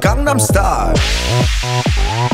Gangnam Style.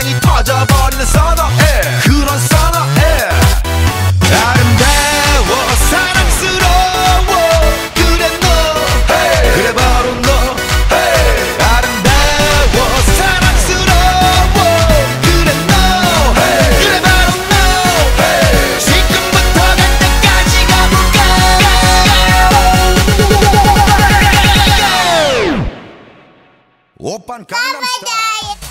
Опан, как нам?